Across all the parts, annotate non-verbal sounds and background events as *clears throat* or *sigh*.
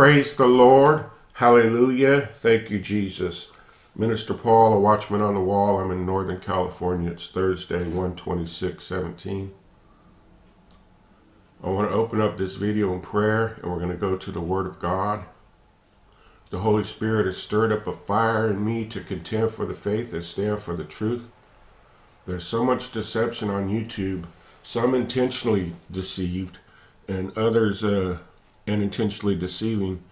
Praise the Lord. Hallelujah. Thank you, Jesus. Minister Paul, a watchman on the wall. I'm in Northern California. It's Thursday, 12617. I want to open up this video in prayer and we're going to go to the Word of God. The Holy Spirit has stirred up a fire in me to contend for the faith and stand for the truth. There's so much deception on YouTube, some intentionally deceived, and others uh, unintentionally deceiving,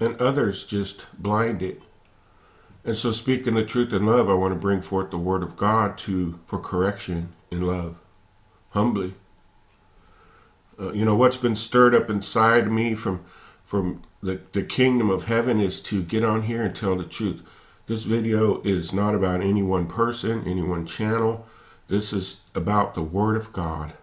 and others just blinded. And so, speaking the truth in love, I want to bring forth the Word of God to for correction in love, humbly. Uh, you know what's been stirred up inside me from from the, the kingdom of heaven is to get on here and tell the truth. This video is not about any one person, any one channel. This is about the Word of God.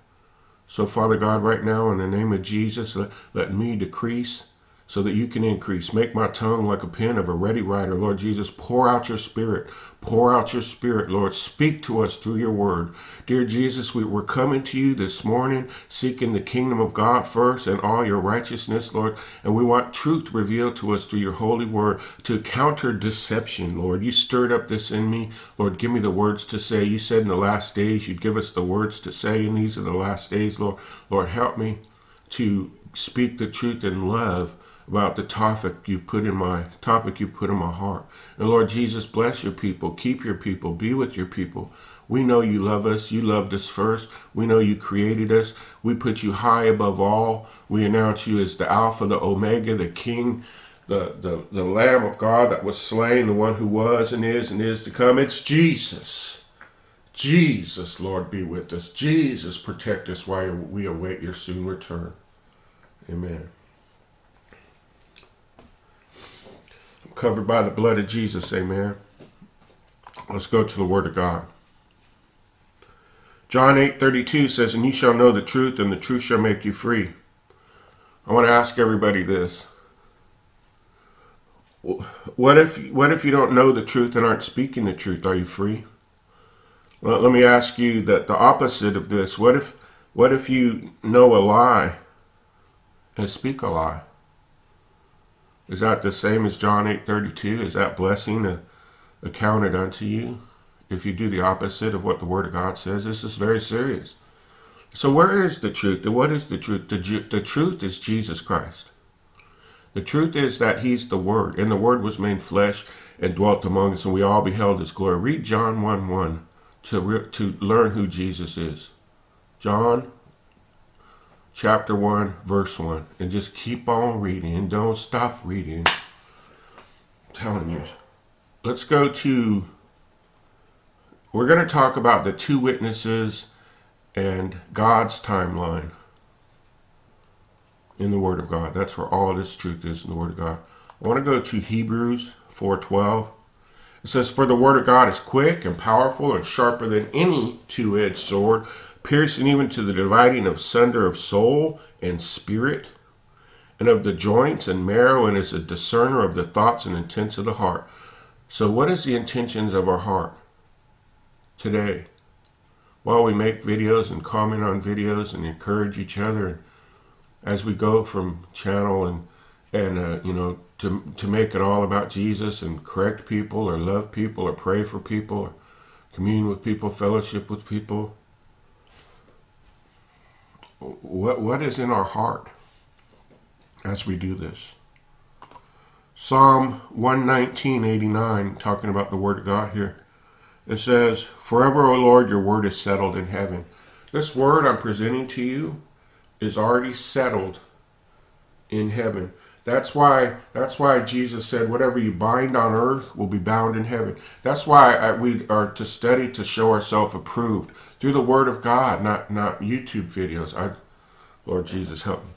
So, Father God, right now, in the name of Jesus, let, let me decrease so that you can increase. Make my tongue like a pen of a ready writer. Lord Jesus, pour out your spirit. Pour out your spirit, Lord. Speak to us through your word. Dear Jesus, we, we're coming to you this morning, seeking the kingdom of God first and all your righteousness, Lord. And we want truth revealed to us through your holy word to counter deception, Lord. You stirred up this in me. Lord, give me the words to say. You said in the last days you'd give us the words to say, and these are the last days, Lord. Lord, help me to speak the truth in love about the topic you put in my topic you put in my heart. And Lord Jesus, bless your people, keep your people, be with your people. We know you love us. You loved us first. We know you created us. We put you high above all. We announce you as the Alpha, the Omega, the King, the, the, the Lamb of God that was slain, the one who was and is and is to come. It's Jesus. Jesus, Lord, be with us. Jesus, protect us while we await your soon return. Amen. Covered by the blood of Jesus. Amen. Let's go to the Word of God. John 8 32 says, And you shall know the truth, and the truth shall make you free. I want to ask everybody this. What if what if you don't know the truth and aren't speaking the truth? Are you free? Well, let me ask you that the opposite of this. What if what if you know a lie and speak a lie? Is that the same as John 8:32? Is that blessing accounted unto you if you do the opposite of what the Word of God says? This is very serious. So where is the truth? What is the truth? The, the truth is Jesus Christ. The truth is that He's the Word, and the Word was made flesh and dwelt among us, and we all beheld His glory. Read John 1 1 to, to learn who Jesus is. John chapter 1, verse 1. And just keep on reading don't stop reading. I'm telling you. Let's go to, we're going to talk about the two witnesses and God's timeline in the Word of God. That's where all this truth is in the Word of God. I want to go to Hebrews 4.12. It says, For the Word of God is quick and powerful and sharper than any two-edged sword, piercing even to the dividing of sunder of soul and spirit, and of the joints and marrow, and is a discerner of the thoughts and intents of the heart. So, what is the intentions of our heart today? While we make videos and comment on videos and encourage each other, as we go from channel and and uh, you know to to make it all about Jesus and correct people or love people or pray for people or commune with people, fellowship with people what what is in our heart as we do this. Psalm 119.89, talking about the Word of God here. It says, Forever, O Lord, your word is settled in heaven. This word I'm presenting to you is already settled in heaven. That's why that's why Jesus said, "Whatever you bind on earth will be bound in heaven." That's why I, we are to study to show ourselves approved through the Word of God, not not YouTube videos. I, Lord Jesus, help me.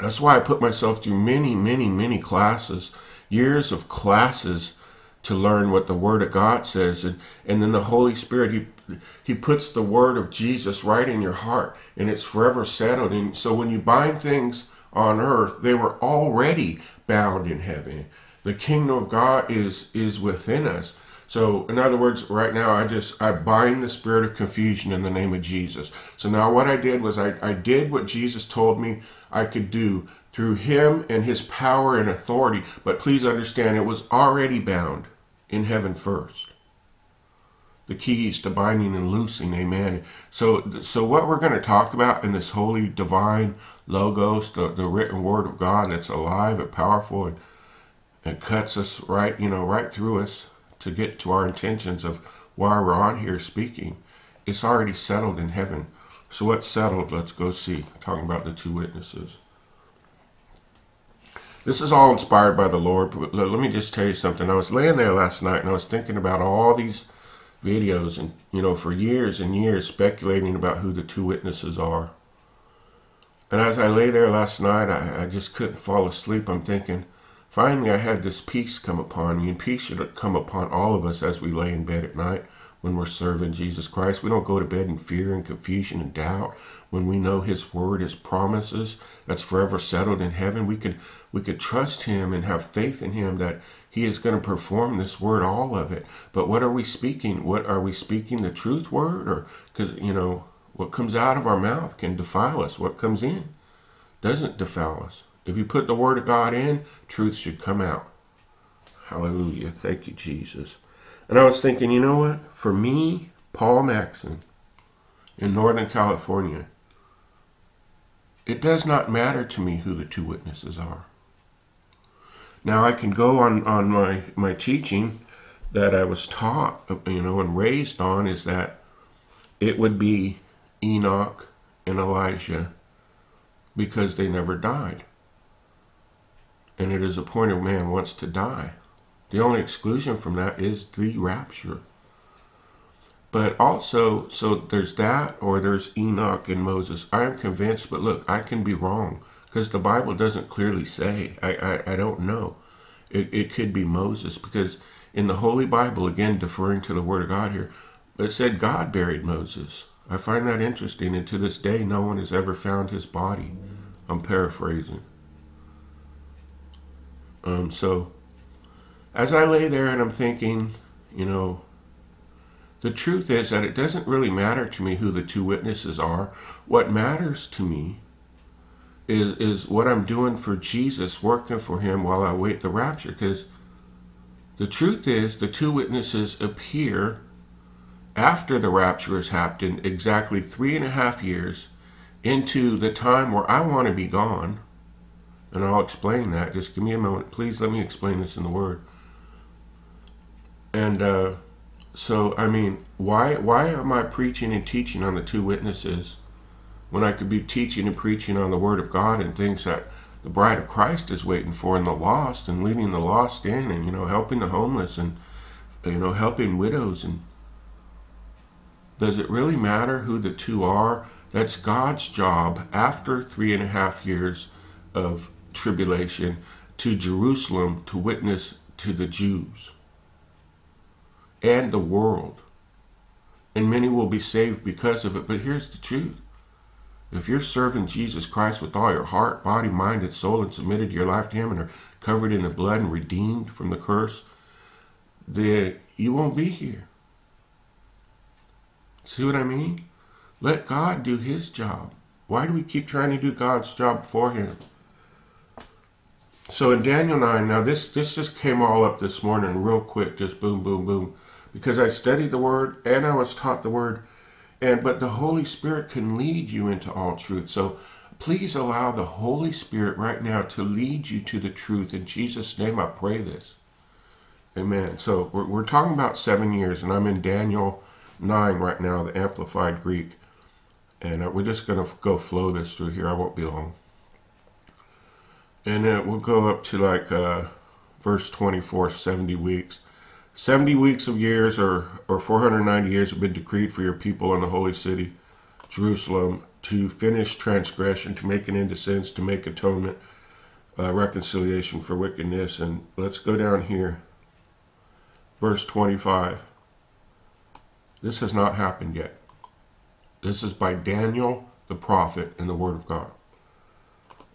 That's why I put myself through many, many, many classes, years of classes to learn what the Word of God says, and and then the Holy Spirit He He puts the Word of Jesus right in your heart, and it's forever settled. And so when you bind things on earth, they were already bound in heaven. The kingdom of God is is within us. So in other words, right now I just I bind the spirit of confusion in the name of Jesus. So now what I did was I, I did what Jesus told me I could do through him and his power and authority. But please understand, it was already bound in heaven first. The keys to binding and loosing, amen. So, so what we're going to talk about in this holy, divine logos, the, the written word of God that's alive and powerful and, and cuts us right, you know, right through us to get to our intentions of why we're on here speaking. It's already settled in heaven. So what's settled? Let's go see. Talking about the two witnesses. This is all inspired by the Lord. But let me just tell you something. I was laying there last night and I was thinking about all these videos and, you know, for years and years speculating about who the two witnesses are. And as I lay there last night, I, I just couldn't fall asleep. I'm thinking, finally, I had this peace come upon me, and peace should come upon all of us as we lay in bed at night when we're serving Jesus Christ. We don't go to bed in fear and confusion and doubt. When we know His Word, His promises, that's forever settled in heaven, we can we could trust Him and have faith in Him that He is going to perform this Word, all of it. But what are we speaking? What are we speaking? The truth Word, or because you know what comes out of our mouth can defile us. What comes in doesn't defile us. If you put the Word of God in, truth should come out. Hallelujah. Thank you, Jesus. And I was thinking, you know what? For me, Paul Maxon, in Northern California, it does not matter to me who the two witnesses are. Now I can go on, on my, my teaching that I was taught, you know, and raised on is that it would be Enoch and Elijah because they never died. And it is appointed man wants to die. The only exclusion from that is the rapture. But also, so there's that, or there's Enoch and Moses. I am convinced, but look, I can be wrong because the Bible doesn't clearly say. I, I, I don't know. It, it could be Moses because in the Holy Bible, again, deferring to the Word of God here, it said God buried Moses. I find that interesting, and to this day, no one has ever found his body. I'm paraphrasing. Um, so as I lay there and I'm thinking, you know, the truth is that it doesn't really matter to me who the two witnesses are. What matters to me is is what I'm doing for Jesus, working for him while I wait the rapture. Because the truth is the two witnesses appear after the rapture has happened, exactly three and a half years into the time where I want to be gone. And I'll explain that. Just give me a moment. Please let me explain this in the Word. And uh, so, I mean, why why am I preaching and teaching on the two witnesses when I could be teaching and preaching on the Word of God and things that the bride of Christ is waiting for and the lost and leading the lost in and, you know, helping the homeless and, you know, helping widows and does it really matter who the two are? That's God's job after three and a half years of tribulation to Jerusalem to witness to the Jews and the world. And many will be saved because of it. But here's the truth. If you're serving Jesus Christ with all your heart, body, mind, and soul and submitted your life to Him and are covered in the blood and redeemed from the curse, then you won't be here. See what I mean? Let God do His job. Why do we keep trying to do God's job for Him? So in Daniel 9, now this, this just came all up this morning real quick, just boom, boom, boom because I studied the word and I was taught the word. And but the Holy Spirit can lead you into all truth. So please allow the Holy Spirit right now to lead you to the truth. In Jesus' name, I pray this. Amen. So we're, we're talking about seven years, and I'm in Daniel 9 right now, the Amplified Greek. And uh, we're just going to go flow this through here. I won't be long. And then we'll go up to like uh, verse 24, 70 weeks. 70 weeks of years or, or 490 years have been decreed for your people in the holy city, Jerusalem, to finish transgression, to make an end to sins, to make atonement, uh, reconciliation for wickedness. And let's go down here. Verse 25. This has not happened yet. This is by Daniel the prophet in the Word of God.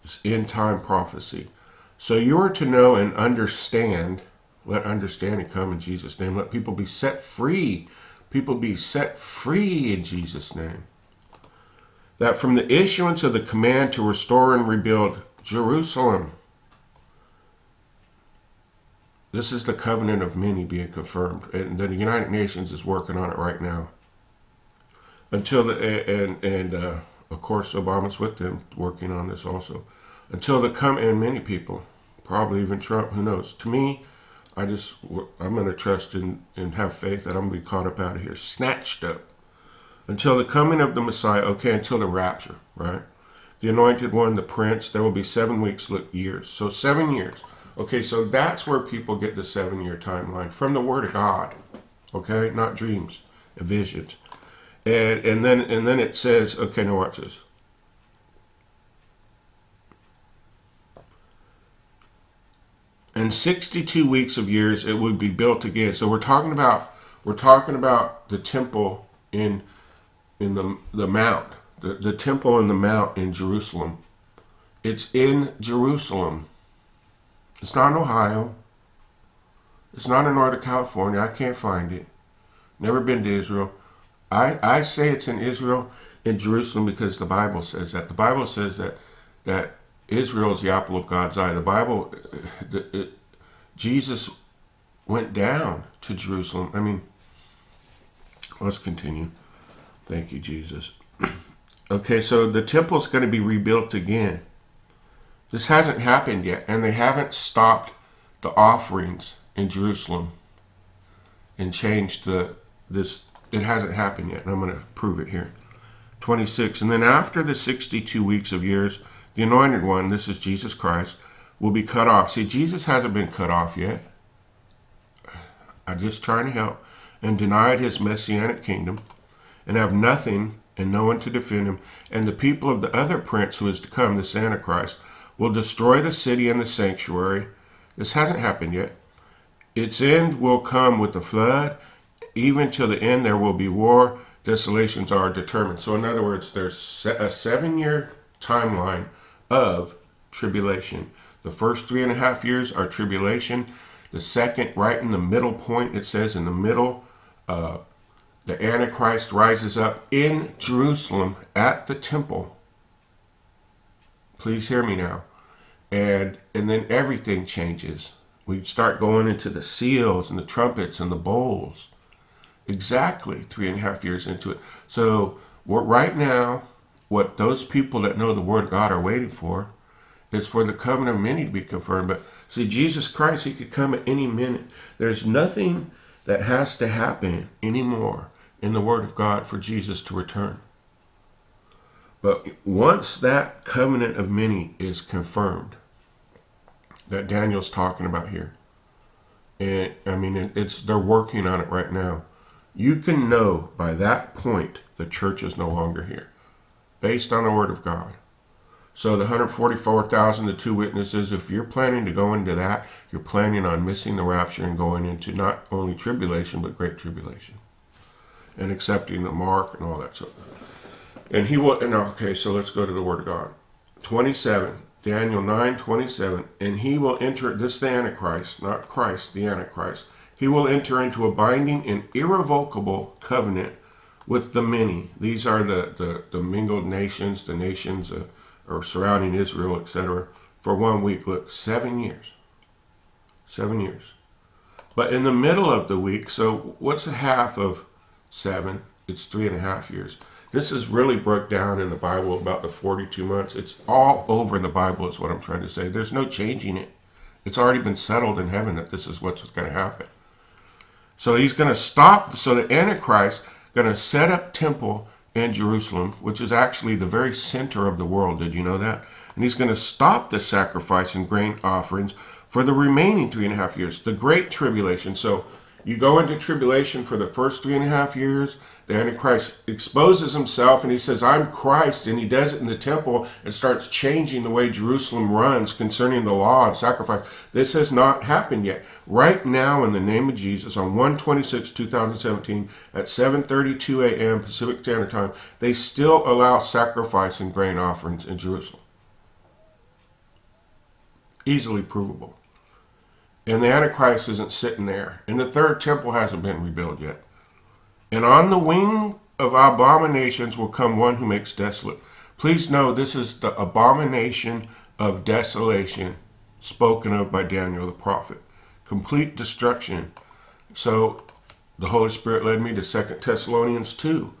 It's end time prophecy. So you are to know and understand let understanding come in Jesus' name. Let people be set free. People be set free in Jesus' name. That from the issuance of the command to restore and rebuild Jerusalem. This is the covenant of many being confirmed, and the United Nations is working on it right now. Until the and and uh, of course Obama's with them working on this also. Until the come and many people, probably even Trump, who knows? To me, I just I'm gonna trust and and have faith that I'm gonna be caught up out of here, snatched up, until the coming of the Messiah. Okay, until the rapture, right? The anointed one, the prince. There will be seven weeks, look years. So seven years. Okay, so that's where people get the seven year timeline from the Word of God. Okay, not dreams visions. And and then and then it says, okay, now watch this. In 62 weeks of years, it would be built again. So we're talking about we're talking about the temple in in the the mount, the, the temple in the mount in Jerusalem. It's in Jerusalem. It's not in Ohio. It's not in Northern California. I can't find it. Never been to Israel. I, I say it's in Israel, in Jerusalem, because the Bible says that. The Bible says that that Israel is the apple of God's eye. The Bible, it, Jesus went down to Jerusalem. I mean, let's continue. Thank you, Jesus. *clears throat* Okay, so the temple's going to be rebuilt again. This hasn't happened yet, and they haven't stopped the offerings in Jerusalem and changed the this. It hasn't happened yet, and I'm going to prove it here. 26. And then after the 62 weeks of years, the anointed one, this is Jesus Christ, will be cut off. See, Jesus hasn't been cut off yet. I'm just trying to help. And denied his messianic kingdom, and have nothing and no one to defend him. And the people of the other prince who is to come, this Antichrist, will destroy the city and the sanctuary. This hasn't happened yet. Its end will come with the flood. Even till the end, there will be war. Desolations are determined. So, in other words, there's a seven year timeline of tribulation. The first three and a half years are tribulation. The second, right in the middle point, it says in the middle, uh, the Antichrist rises up in Jerusalem at the temple. Please hear me now and and then everything changes. We start going into the seals and the trumpets and the bowls. Exactly three and a half years into it. So what right now, what those people that know the Word of God are waiting for is for the covenant of many to be confirmed. But see, Jesus Christ, He could come at any minute. There's nothing that has to happen anymore in the Word of God for Jesus to return. But once that covenant of many is confirmed, that Daniel's talking about here. And I mean, it's they're working on it right now. You can know by that point the church is no longer here, based on the word of God. So the 144,000, the two witnesses, if you're planning to go into that, you're planning on missing the rapture and going into not only tribulation, but great tribulation. And accepting the mark and all that. So, and he will, and okay, so let's go to the word of God. 27. Daniel 9 27, and he will enter, this the Antichrist, not Christ, the Antichrist, he will enter into a binding and irrevocable covenant with the many. These are the, the, the mingled nations, the nations uh, or surrounding Israel, etc., for one week. Look, seven years. Seven years. But in the middle of the week, so what's a half of seven? It's three and a half years. This is really broke down in the Bible about the 42 months. It's all over in the Bible, is what I'm trying to say. There's no changing it. It's already been settled in heaven that this is what's going to happen. So he's going to stop. So the Antichrist going to set up temple in Jerusalem, which is actually the very center of the world. Did you know that? And he's going to stop the sacrifice and grain offerings for the remaining three and a half years, the great tribulation. So you go into tribulation for the first three and a half years. The Antichrist exposes himself and he says, I'm Christ. And he does it in the temple and starts changing the way Jerusalem runs concerning the law and sacrifice. This has not happened yet. Right now, in the name of Jesus, on 126 2017 at 7.32 a.m. Pacific Standard Time, they still allow sacrifice and grain offerings in Jerusalem. Easily provable. And the Antichrist isn't sitting there. And the third temple hasn't been rebuilt yet. And on the wing of abominations will come one who makes desolate. Please know this is the abomination of desolation spoken of by Daniel the prophet. Complete destruction. So the Holy Spirit led me to Second Thessalonians 2.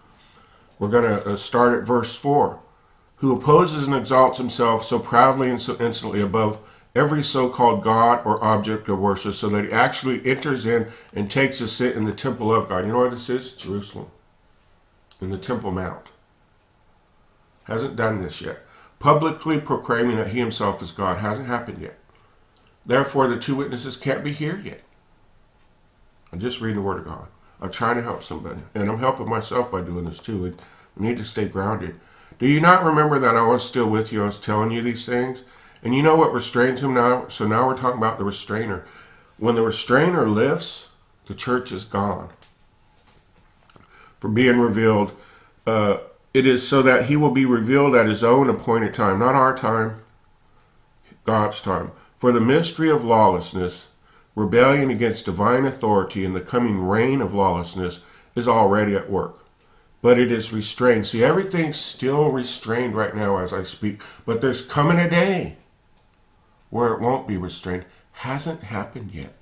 We're going to uh, start at verse 4. Who opposes and exalts himself so proudly and so insolently above every so called God or object of worship, so that he actually enters in and takes a seat in the temple of God. You know where this is? Jerusalem. In the Temple Mount. Hasn't done this yet. Publicly proclaiming that he himself is God. Hasn't happened yet. Therefore, the two witnesses can't be here yet. I'm just reading the Word of God. I'm trying to help somebody. And I'm helping myself by doing this too. We need to stay grounded. Do you not remember that I was still with you? I was telling you these things. And you know what restrains him now? So now we're talking about the restrainer. When the restrainer lifts, the church is gone. For being revealed, uh, it is so that he will be revealed at his own appointed time, not our time, God's time. For the mystery of lawlessness, rebellion against divine authority, and the coming reign of lawlessness is already at work. But it is restrained. See, everything's still restrained right now as I speak, but there's coming a day where it won't be restrained. Hasn't happened yet.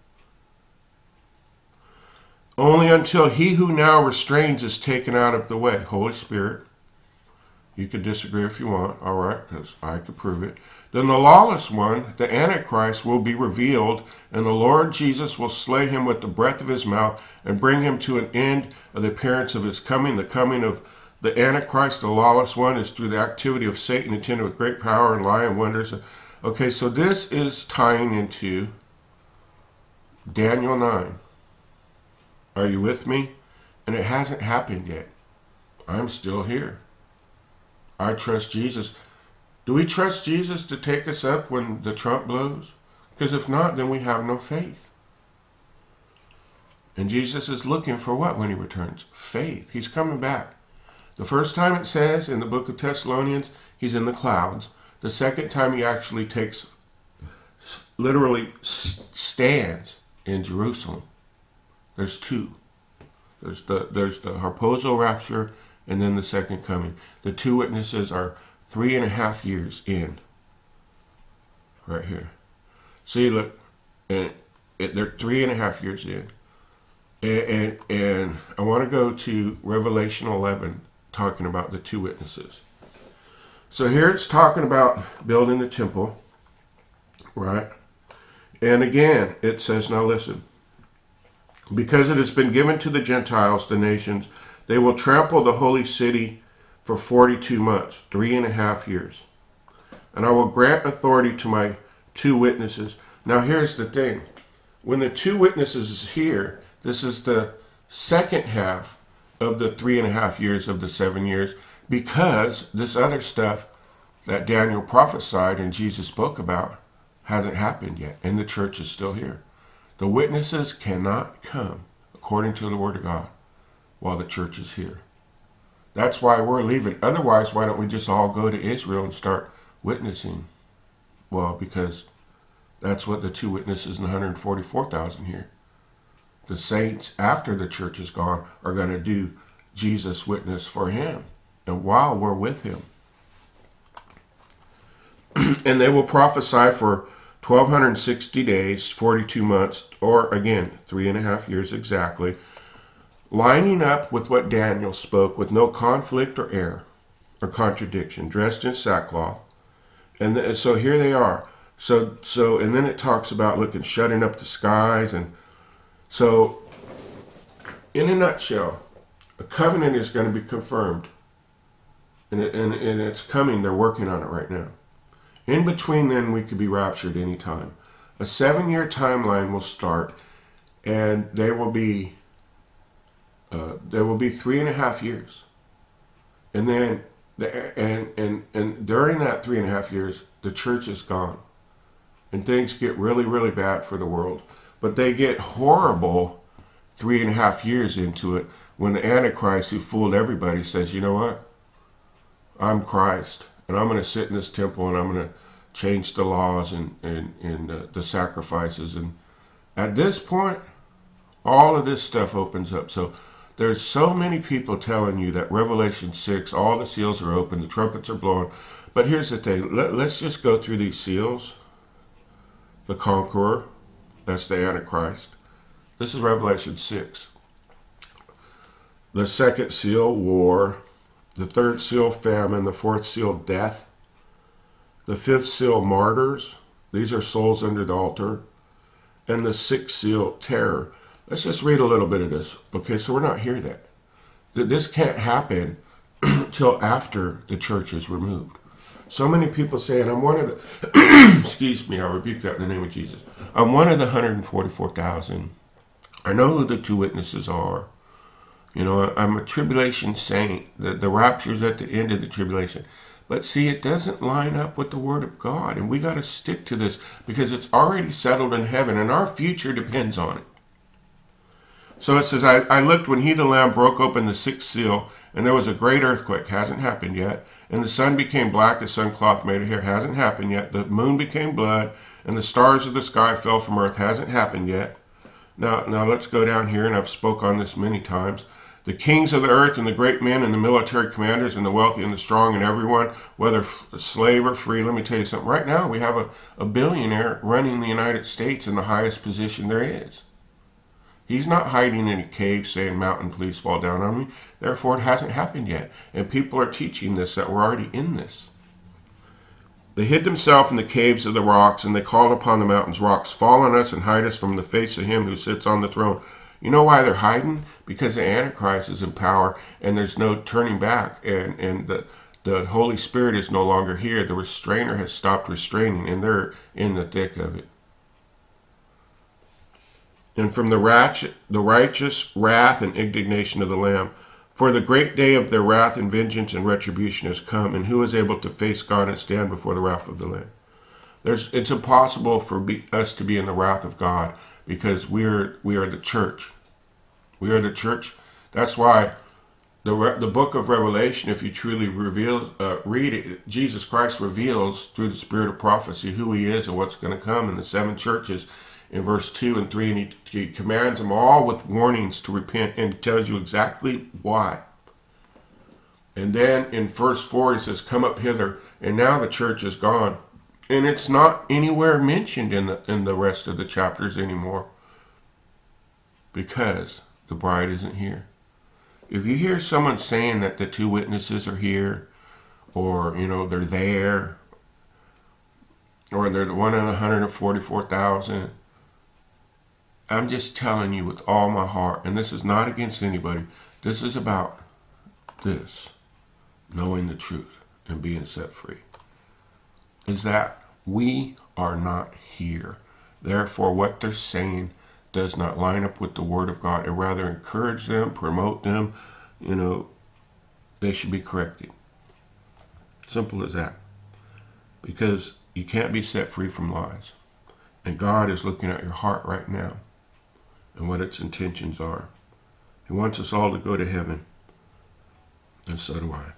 Only until he who now restrains is taken out of the way. Holy Spirit. You could disagree if you want, all right, because I could prove it. Then the lawless one, the Antichrist, will be revealed, and the Lord Jesus will slay him with the breath of his mouth and bring him to an end of the appearance of his coming. The coming of the Antichrist, the lawless one, is through the activity of Satan attended with great power and lying wonders. Okay, so this is tying into Daniel 9. Are you with me? And it hasn't happened yet. I'm still here. I trust Jesus. Do we trust Jesus to take us up when the trump blows? Because if not, then we have no faith. And Jesus is looking for what when he returns? Faith. He's coming back. The first time it says in the book of Thessalonians, he's in the clouds. The second time he actually takes, literally stands in Jerusalem. There's two. There's the there's the harpazo rapture and then the second coming. The two witnesses are three and a half years in. Right here. See, look, and they're three and a half years in. And, and, and I want to go to Revelation 11, talking about the two witnesses. So here it's talking about building the temple, right? And again, it says, now listen, because it has been given to the Gentiles, the nations, they will trample the holy city for 42 months, three and a half years. And I will grant authority to my two witnesses. Now, here's the thing when the two witnesses is here, this is the second half of the three and a half years of the seven years, because this other stuff that Daniel prophesied and Jesus spoke about hasn't happened yet, and the church is still here. The witnesses cannot come according to the Word of God while the church is here. That's why we're leaving. Otherwise, why don't we just all go to Israel and start witnessing? Well, because that's what the two witnesses and 144,000 here. The saints, after the church is gone, are going to do Jesus' witness for him. And while we're with him. and they will prophesy for 1260 days, 42 months, or again, three and a half years exactly lining up with what Daniel spoke with no conflict or error or contradiction, dressed in sackcloth. And th- so here they are. So so and then it talks about looking shutting up the skies and so in a nutshell, a covenant is going to be confirmed. And, it, and, and it's coming. They're working on it right now. In between then, we could be raptured anytime. A seven year timeline will start, and there will be uh, there will be three and a half years, and then the, and and and during that three and a half years, the church is gone, and things get really really bad for the world. But they get horrible three and a half years into it when the Antichrist, who fooled everybody, says, "You know what? I'm Christ, and I'm going to sit in this temple, and I'm going to change the laws and and and the sacrifices." And at this point, all of this stuff opens up. So There's so many people telling you that Revelation 6, all the seals are open, the trumpets are blowing. But here's the thing Let, us just go through these seals. The conqueror, that's the Antichrist. This is Revelation 6. The second seal, war. The third seal, famine. The fourth seal, death. The fifth seal, martyrs. These are souls under the altar. And the sixth seal, terror. Let's just read a little bit of this. Okay, so we're not here yet. This can't happen *clears throat* till after the church is removed. So many people saying, I'm one of the, *clears throat* excuse me, I rebuke that in the name of Jesus. I'm one of the 144,000. I know who the two witnesses are. You know, I'm a tribulation saint. The, the rapture is at the end of the tribulation. But see, it doesn't line up with the Word of God. And we got to stick to this because it's already settled in heaven and our future depends on it. So it says, I, I looked when he, the Lamb, broke open the sixth seal, and there was a great earthquake. Hasn't happened yet. And the sun became black as sackcloth made of hair. Hasn't happened yet. The moon became blood, and the stars of the sky fell from earth. Hasn't happened yet. Now, now let's go down here, and I've spoke on this many times. The kings of the earth and the great men and the military commanders and the wealthy and the strong and everyone, whether slave or free. Let me tell you something. Right now, we have a, a billionaire running the United States in the highest position there is. He's not hiding in a cave saying, Mountain, please fall down on me. Therefore, it hasn't happened yet. And people are teaching this that we're already in this. They hid themselves in the caves of the rocks, and they called upon the mountains, Rocks, fall on us and hide us from the face of him who sits on the throne. You know why they're hiding? Because the Antichrist is in power, and there's no turning back, and, and the, the Holy Spirit is no longer here. The restrainer has stopped restraining, and they're in the thick of it and from the, ratchet, the righteous wrath and indignation of the Lamb. For the great day of their wrath and vengeance and retribution has come, and who is able to face God and stand before the wrath of the Lamb? There's, it's impossible for be, us to be in the wrath of God because we are we are the church. We are the church. That's why the the book of Revelation, if you truly reveal uh, read it, Jesus Christ reveals through the spirit of prophecy who He is and what's going to come in the seven churches in verse 2 and 3, and he, he commands them all with warnings to repent and tells you exactly why. And then in verse 4, he says, Come up hither, and now the church is gone. And it's not anywhere mentioned in the, in the rest of the chapters anymore because the bride isn't here. If you hear someone saying that the two witnesses are here, or, you know, they're there, or they're the one in 144,000, I'm just telling you with all my heart, and this is not against anybody. This is about this knowing the truth and being set free. Is that we are not here. Therefore, what they're saying does not line up with the Word of God, and rather encourage them, promote them. You know, they should be corrected. Simple as that. Because you can't be set free from lies. And God is looking at your heart right now and what its intentions are. He wants us all to go to heaven, and so do I.